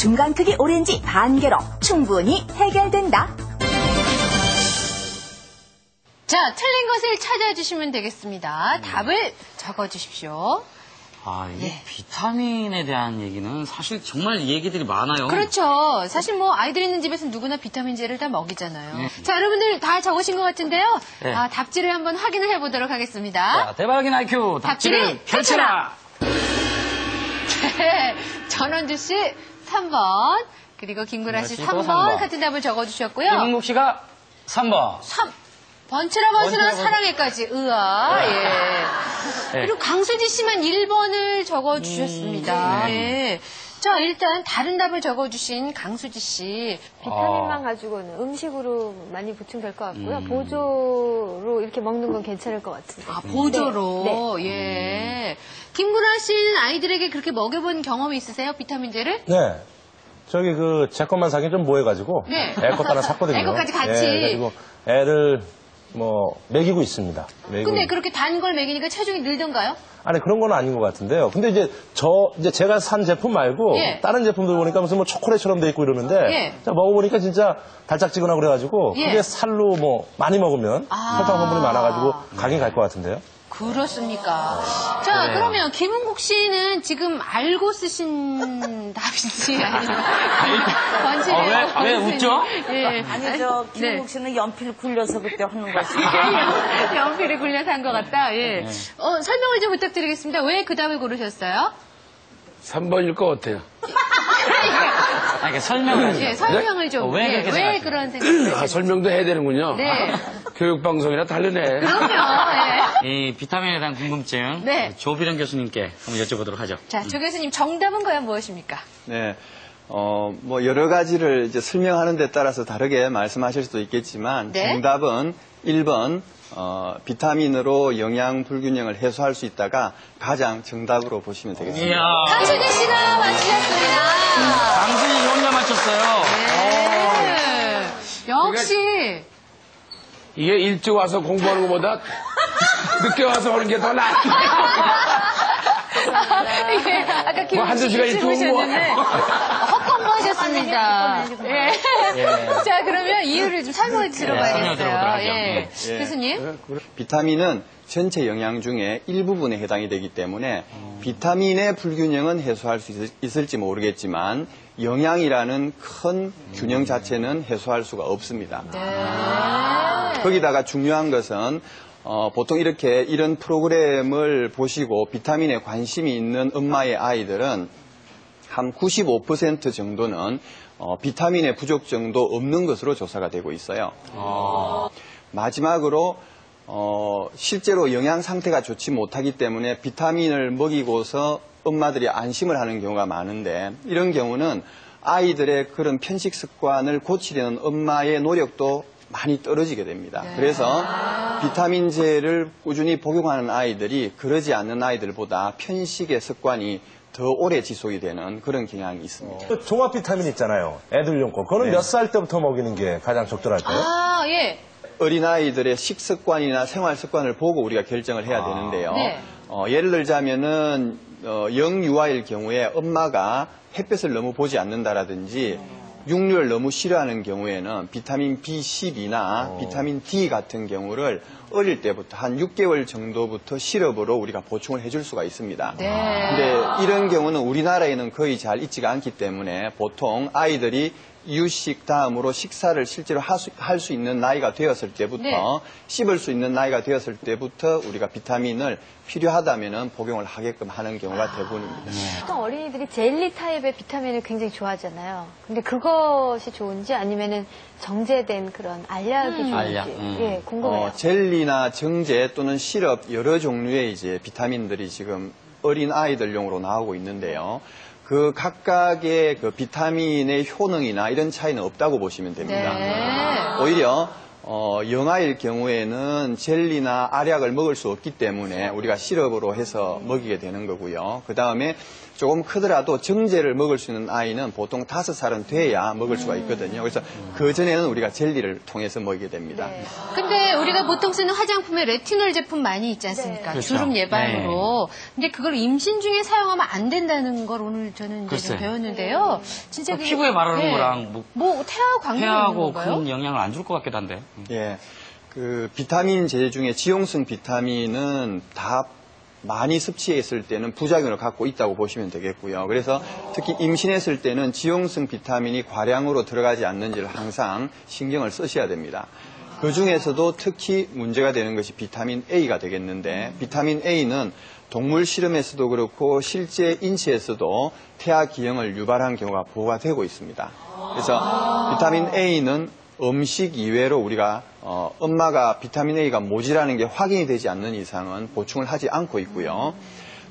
중간 크기 오렌지 반 개로 충분히 해결된다. 자, 틀린 것을 찾아주시면 되겠습니다. 답을 적어주십시오. 아, 이게 예. 비타민에 대한 얘기는 사실 정말 얘기들이 많아요. 그렇죠. 사실 뭐 아이들 있는 집에서 누구나 비타민제를 다 먹이잖아요. 네. 자, 여러분들 다 적으신 것 같은데요. 네. 아, 답지를 한번 확인을 해보도록 하겠습니다. 자, 대박인 IQ 답지를 답지를 펼쳐라. 네. 전원주 씨 3번, 그리고 김구라 씨 김구라 씨도 3번, 삼 번. 같은 답을 적어주셨고요. 이문국 씨가 3번. 3. 번치라 번치라 번치라 사랑해까지. 으아, 예. 네. 그리고 강수지 씨만 1번을 적어주셨습니다. 음, 네. 예. 자, 일단 다른 답을 적어주신 강수지 씨. 비타민만 아. 가지고는 음식으로 많이 보충될 것 같고요. 음. 보조로 이렇게 먹는 건 괜찮을 것 같은데. 아, 보조로. 네, 예. 김구라 씨는 아이들에게 그렇게 먹여본 경험이 있으세요? 비타민제를? 네. 저기 그 제 것만 사긴 좀 뭐해가지고 네. 애 것 하나 샀거든요. 애 것까지 같이. 예, 그리고 애를 뭐 먹이고 있습니다. 먹이고 근데 있- 그렇게 단 걸 먹이니까 체중이 늘던가요? 아니 그런 건 아닌 것 같은데요. 근데 이제 저 이제 제가 산 제품 말고 예. 다른 제품들 보니까 무슨 뭐 초콜릿처럼 돼 있고 이러는데 예. 자, 먹어보니까 진짜 달짝지근하고 그래가지고 예. 그게 살로 뭐 많이 먹으면 아. 설탕 성분이 많아가지고 각이 갈것 같은데요. 그렇습니까? 자, 네. 그러면 김은국 씨는 지금 알고 쓰신 답인지 아니면 번지를 아, 왜- 왜 웃죠? 예. 아니죠. 네. 김국 씨는 연필 굴려서 그때 하는 것이죠. 연필에 굴려서 한 것 같다. 예. 어, 설명을 좀 부탁드리겠습니다. 왜 그 답을 고르셨어요? 3번일 것 같아요. 아니, 그러니까 설명을. 예, 설명을 좀. 어, 왜 예, 그렇게 왜 생각하세요? 그런 생각을 아, 설명도 해야 되는군요. 네. 교육방송이라 다르네. 그럼요. 예. 이 비타민에 대한 궁금증. 네. 조비령 교수님께 한번 여쭤보도록 하죠. 자, 조 교수님 정답은 과연 무엇입니까? 네. 어, 뭐, 여러 가지를 이제 설명하는 데 따라서 다르게 말씀하실 수도 있겠지만, 네. 정답은 1번, 어, 비타민으로 영양 불균형을 해소할 수 있다가 가장 정답으로 보시면 되겠습니다. 이야. 강수진 씨가 맞추셨습니다. 강수이 혼자 맞췄어요. 네. 역시. 이게 일찍 와서 공부하는 것보다 늦게 와서 하는 게 더 나아. 이게 아까 뭐 김훈 한두 씨 시간 일찍 일찍 온 오셨는데 헛공부하셨습니다. 예. 자 그러면 이유를 좀 설명을 설명 들어봐야겠어요. 들어보도록 하죠. 예. 예. 교수님. 비타민은 전체 영양 중에 일부분에 해당이 되기 때문에 비타민의 불균형은 해소할 수 있- 있을지 모르겠지만 영양이라는 큰 균형 자체는 해소할 수가 없습니다. 네. 거기다가 중요한 것은 어, 보통 이렇게 이런 프로그램을 보시고 비타민에 관심이 있는 엄마의 아이들은 한 95% 정도는 어, 비타민의 부족 정도 없는 것으로 조사가 되고 있어요. 마지막으로 어, 실제로 영양 상태가 좋지 못하기 때문에 비타민을 먹이고서 엄마들이 안심을 하는 경우가 많은데 이런 경우는 아이들의 그런 편식 습관을 고치려는 엄마의 노력도 많이 떨어지게 됩니다. 그래서 비타민제를 꾸준히 복용하는 아이들이 그러지 않는 아이들보다 편식의 습관이 더 오래 지속이 되는 그런 경향이 있습니다. 그 종합 비타민 있잖아요. 애들용 거. 그거는 네. 몇살 때부터 먹이는 게 가장 적절할까요? 아 예. 어린아이들의 식습관이나 생활습관을 보고 우리가 결정을 해야 되는데요. 네. 어, 예를 들자면은 어, 영유아일 경우에 엄마가 햇볕을 너무 보지 않는다라든지 육류를 너무 싫어하는 경우에는 비타민 B12나 비타민 D 같은 경우를 어릴 때부터 한 6개월 정도부터 시럽으로 우리가 보충을 해줄 수가 있습니다. 네. 근데 이런 경우는 우리나라에는 거의 잘 있지가 않기 때문에 보통 아이들이 이 유식 다음으로 식사를 실제로 할 수 있는 나이가 되었을 때부터 네. 씹을 수 있는 나이가 되었을 때부터 우리가 비타민을 필요하다면 복용을 하게끔 하는 경우가 대부분입니다. 보통 어린이들이 젤리 타입의 비타민을 굉장히 좋아하잖아요. 근데 그것이 좋은지 아니면은 정제된 그런 알약이 좋은지 알약, 음. 예, 궁금해요. 어, 젤리나 정제 또는 시럽 여러 종류의 이제 비타민들이 지금 어린 아이들용으로 나오고 있는데요. 그 각각의 그 비타민의 효능이나 이런 차이는 없다고 보시면 됩니다. 네. 오히려 어, 영아일 경우에는 젤리나 알약을 먹을 수 없기 때문에 우리가 시럽으로 해서 먹이게 되는 거고요. 그 다음에 조금 크더라도 정제를 먹을 수 있는 아이는 보통 다섯 살은 돼야 먹을 수가 있거든요. 그래서 그 전에는 우리가 젤리를 통해서 먹이게 됩니다. 네. 근데 우리가 보통 쓰는 화장품에 레티놀 제품 많이 있지 않습니까? 그렇죠. 주름 예방으로. 근데 그걸 임신 중에 사용하면 안 된다는 걸 오늘 저는 이제. 배웠는데요. 진짜 그 피부에 바르는 네. 거랑 뭐 뭐 태아 관계가 있는 폐하고 건가요? 큰 영향을 안 줄 것 같기도 한데. 예. 그 비타민 제 중에 지용성 비타민은 다 많이 섭취했을 때는 부작용을 갖고 있다고 보시면 되겠고요. 그래서 특히 임신했을 때는 지용성 비타민이 과량으로 들어가지 않는지를 항상 신경을 쓰셔야 됩니다. 그 중에서도 특히 문제가 되는 것이 비타민 A가 되겠는데 비타민 A는 동물 실험에서도 그렇고 실제 인체에서도 태아 기형을 유발한 경우가 보고가 되고 있습니다. 그래서 비타민 A는 음식 이외로 우리가 어, 엄마가 비타민 A가 모자라는 게 확인이 되지 않는 이상은 보충을 하지 않고 있고요.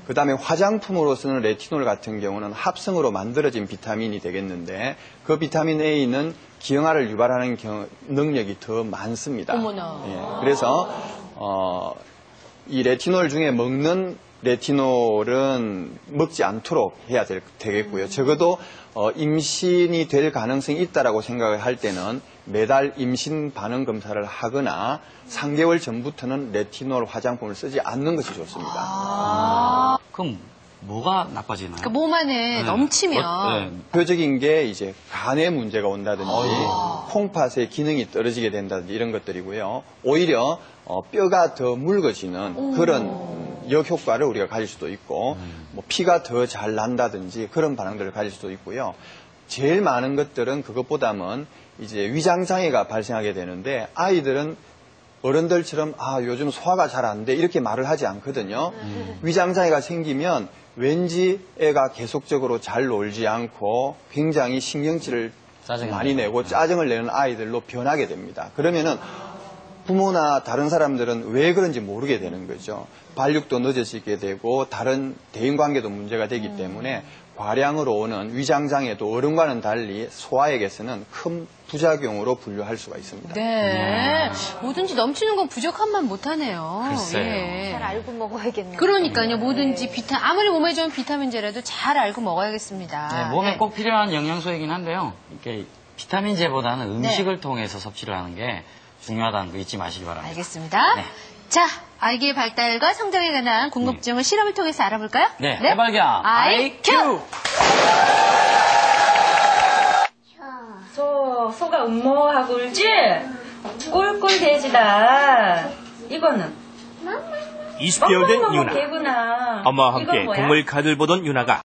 그 다음에 화장품으로서는 레티놀 같은 경우는 합성으로 만들어진 비타민이 되겠는데 그 비타민 A는 기형아를 유발하는 경- 능력이 더 많습니다. 어머나. 예, 그래서 어, 이 레티놀 중에 먹는 레티놀은 먹지 않도록 해야 될- 되겠고요. 적어도 어, 임신이 될 가능성이 있다라고 생각을 할 때는 매달 임신 반응 검사를 하거나 3개월 전부터는 레티놀 화장품을 쓰지 않는 것이 좋습니다. 그럼 뭐가 나빠지나요? 그몸 안에 네. 넘치면 어, 네. 대표적인 게 이제 간에 문제가 온다든지 콩팥의 기능이 떨어지게 된다든지 이런 것들이고요. 오히려 어, 뼈가 더 묽어지는 그런 역효과를 우리가 가질 수도 있고 뭐 피가 더 잘 난다든지 그런 반응들을 가질 수도 있고요. 제일 많은 것들은 그것보다는 이제 위장 장애가 발생하게 되는데 아이들은 어른들처럼 아 요즘 소화가 잘 안 돼 이렇게 말을 하지 않거든요. 위장 장애가 생기면 왠지 애가 계속적으로 잘 놀지 않고 굉장히 신경질을 많이 내고. 내고 짜증을 내는 아이들로 변하게 됩니다. 그러면은 부모나 다른 사람들은 왜 그런지 모르게 되는 거죠. 발육도 늦어지게 되고 다른 대인 관계도 문제가 되기 때문에 과량으로 오는 위장장애도 어른과는 달리 소아에게서는 큰 부작용으로 분류할 수가 있습니다. 네. 뭐든지 넘치는 건 부족함만 못하네요. 글쎄요. 예. 잘 알고 먹어야겠네요. 그러니까요. 뭐든지 비타 아무리 몸에 좋은 비타민제라도 잘 알고 먹어야겠습니다. 네, 몸에 네. 꼭 필요한 영양소이긴 한데요. 이렇게 비타민제보다는 음식을 통해서 섭취를 하는 게 중요하다는 거 잊지 마시기 바랍니다. 알겠습니다. 네. 자, 아이의 발달과 성장에 관한 궁금증을 실험을 통해서 알아볼까요? 네, 해발견 IQ. 소, 소가 음모하고 울지? 꿀꿀돼지다. 이거는? 20개월 된 어머머머, 유나. 개구나. 엄마와 이건 함께 뭐야? 동물 카드를 보던 유나가